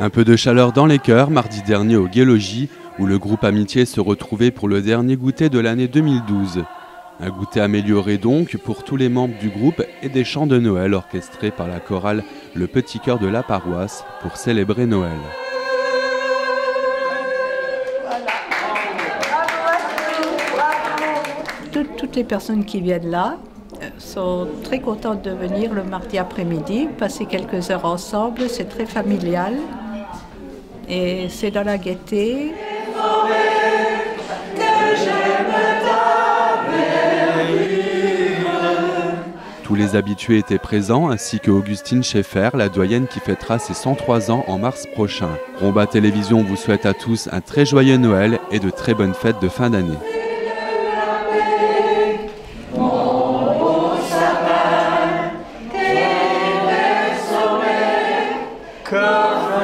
Un peu de chaleur dans les cœurs mardi dernier au Géologie, où le groupe Amitié se retrouvait pour le dernier goûter de l'année 2012. Un goûter amélioré donc pour tous les membres du groupe et des chants de Noël orchestrés par la chorale Le Petit Cœur de la Paroisse pour célébrer Noël. Toutes les personnes qui viennent là, sont très contentes de venir le mardi après-midi, passer quelques heures ensemble. C'est très familial et c'est dans la gaieté. Tous les habitués étaient présents, ainsi que Augustine Schaeffer, la doyenne qui fêtera ses 103 ans en mars prochain. Romba Télévision vous souhaite à tous un très joyeux Noël et de très bonnes fêtes de fin d'année. Come.